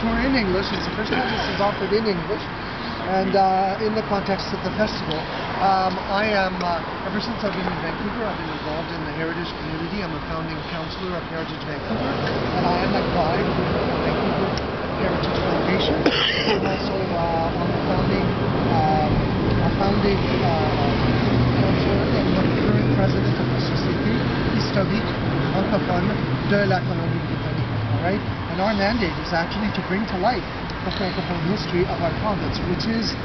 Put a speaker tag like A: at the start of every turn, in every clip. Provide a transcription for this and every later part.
A: tour in English. It's the first time this is offered in English. And uh, in the context of the festival, um, I am, uh, ever since I've been in Vancouver, I've been involved in the heritage community. I'm a founding counselor of Heritage Vancouver, and I am a guide with the Vancouver Heritage Foundation. I'm also uh, a founding, um, a founding uh, counselor and the current president of the Société historique francophone de la Colombie-Britannique. All right, and our mandate is actually to bring to light the francophone history of our province, which is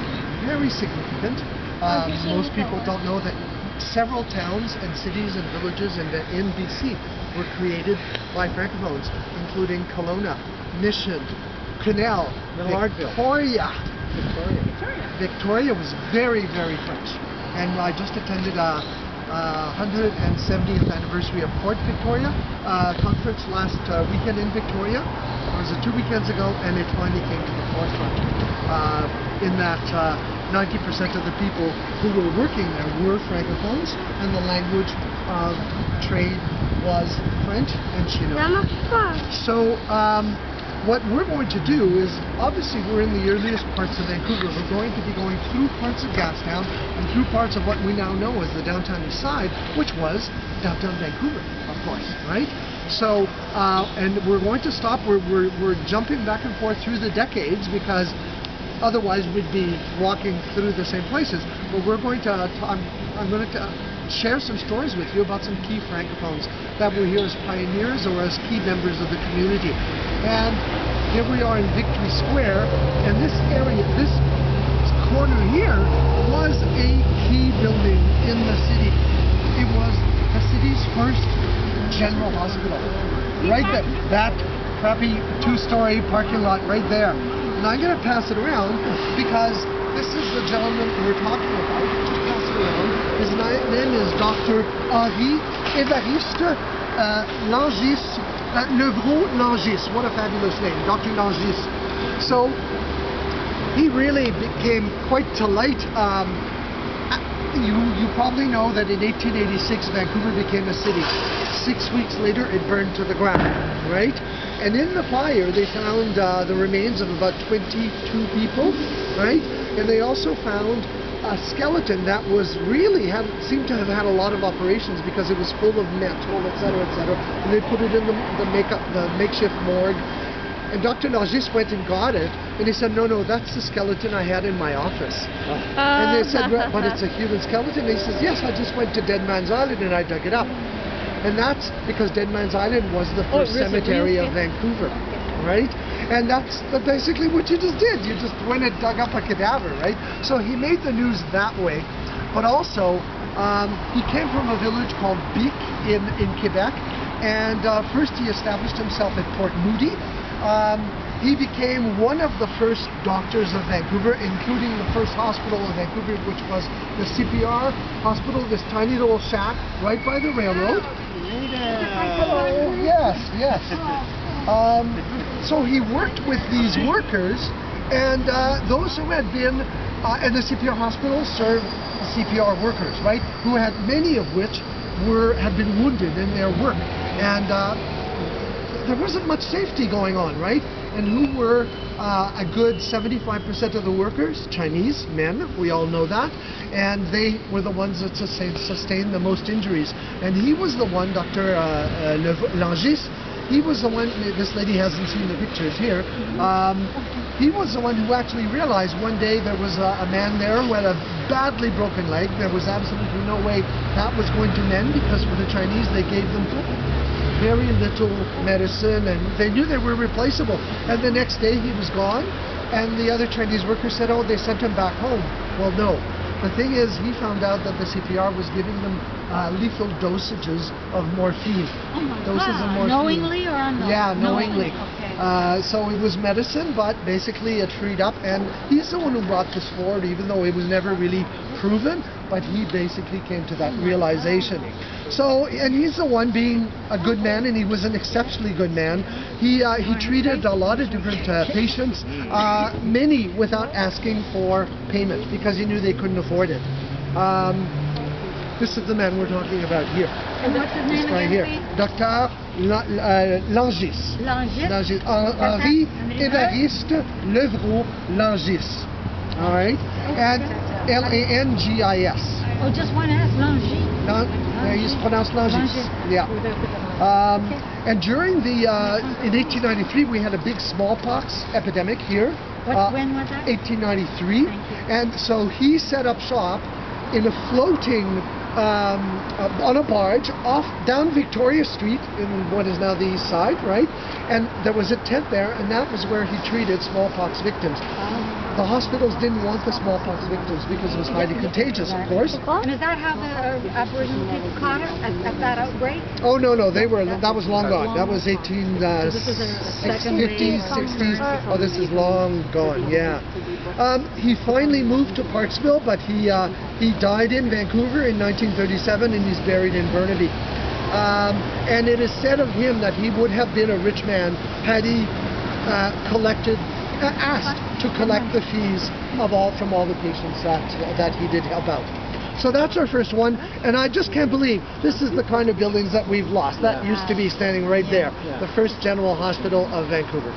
A: very significant. Um, most people don't know that several towns and cities and villages in, the, in BC were created by francophones, including Kelowna, Mission, Canal,
B: Maillardville.
A: Victoria.
B: Victoria.
A: Victoria was very, very French. And I just attended a 170th anniversary of Fort Victoria uh, conference last uh, weekend in Victoria. It was uh, two weekends ago, and it finally came to the forefront. Uh, in that uh, 90% of the people who were working there were francophones, and the language of trade was French and Chinook. So, um, what we're going to do is, obviously, we're in the earliest parts of Vancouver. We're going to be going through parts of Gastown and through parts of what we now know as the downtown east side, which was downtown Vancouver, of course, right? So, uh, and we're going to stop. We're, we're, we're jumping back and forth through the decades because otherwise we'd be walking through the same places. But we're going to, I'm, I'm going to share some stories with you about some key francophones that were here as pioneers or as key members of the community. And here we are in Victory Square, and this area, this corner here, was a key building in the city. It was the city's first general hospital. Right there, that crappy two-story parking lot right there. And I'm going to pass it around because this is the gentleman we're talking about. Pass it around. His name is Dr. Henri Évariste uh, Langis, Levroux Langis. What a fabulous name, Dr. Langis. So he really became quite to light. Um, you, you probably know that in 1886 Vancouver became a city. Six weeks later, it burned to the ground, right? And in the fire, they found uh, the remains of about 22 people, right? And they also found a skeleton that was really had seemed to have had a lot of operations because it was full of metal, etc., etc. And they put it in the, the makeup, the makeshift morgue. And Dr. Langis went and got it, and he said, "No, no, that's the skeleton I had in my office." And they said, "But it's a human skeleton." And he says, "Yes, I just went to Dead Man's Island and I dug it up." And that's because Dead Man's Island was the
B: Oh,
A: first
B: was
A: cemetery of Vancouver, right? And that's basically what you just did. You just went and dug up a cadaver, right? So he made the news that way. But also, um, he came from a village called Bic in, in Quebec. And uh, first he established himself at Port Moody. Um, he became one of the first doctors of Vancouver, including the first hospital of Vancouver, which was the CPR hospital, this tiny little shack right by the railroad. Yes, yes. Um, so he worked with these workers, and uh, those who had been, uh, and the CPR hospital served CPR workers, right? Who had many of which were had been wounded in their work, and uh, there wasn't much safety going on, right? And who were uh, a good 75% of the workers? Chinese men, we all know that. And they were the ones that sustain, sustained the most injuries. And he was the one, Dr. Uh, uh, Langis, he was the one, this lady hasn't seen the pictures here, um, he was the one who actually realized one day there was a, a man there who had a badly broken leg. There was absolutely no way that was going to mend because for the Chinese they gave them very little medicine and they knew they were replaceable. And the next day he was gone and the other Chinese workers said, oh, they sent him back home. Well, no. The thing is, he found out that the CPR was giving them uh, lethal dosages of morphine.
C: Oh my
A: Doses of
C: God.
A: morphine.
C: Knowingly or unknowingly?
A: Yeah, knowingly.
C: Okay.
A: Uh, so it was medicine, but basically it freed up. And he's the one who brought this forward, even though it was never really proven. But he basically came to that realization. So, and he's the one being a good man, and he was an exceptionally good man. He uh, he treated a lot of different uh, patients, uh, many without asking for payment because he knew they couldn't afford it. Um, This is the man we're talking about here.
C: And what's his
A: This
C: name
A: guy
C: again,
A: here.
C: please?
A: Dr. La, uh, Langis.
C: Langis?
A: Langis. Hen- Henri Évariste Levroux Langis. All right? And L A N G I S.
C: Oh, just one S, Langy.
A: No, he's pronounced Langis. Yeah. Um, and during the uh, in 1893 we had a big smallpox epidemic here.
C: What,
A: Uh,
C: when was that?
A: 1893,
C: Thank you.
A: and so he set up shop in a floating um, uh, on a barge off down Victoria Street in what is now the east side, right? And there was a tent there, and that was where he treated smallpox victims. The hospitals didn't want the smallpox victims because it was highly contagious, of course.
C: And is that how the uh, Aboriginal people caught it at, at that outbreak?
A: Oh no no they were that was long gone. That was 18 uh,
C: So this is a
A: six-
C: second
A: 50s 60s oh this is long gone yeah. Um, he finally moved to Parksville but he uh, he died in Vancouver in 1937 and he's buried in Burnaby. Um, and it is said of him that he would have been a rich man had he uh, collected Uh, asked to collect the fees of all from all the patients that that he did help out so that's our first one, and I just can't believe this is the kind of buildings that we've lost. That used to be standing right there, the first General Hospital of Vancouver.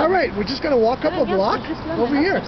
A: All right, we're just going to walk up a block over here.